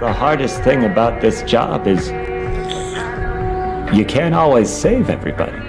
The hardest thing about this job is you can't always save everybody.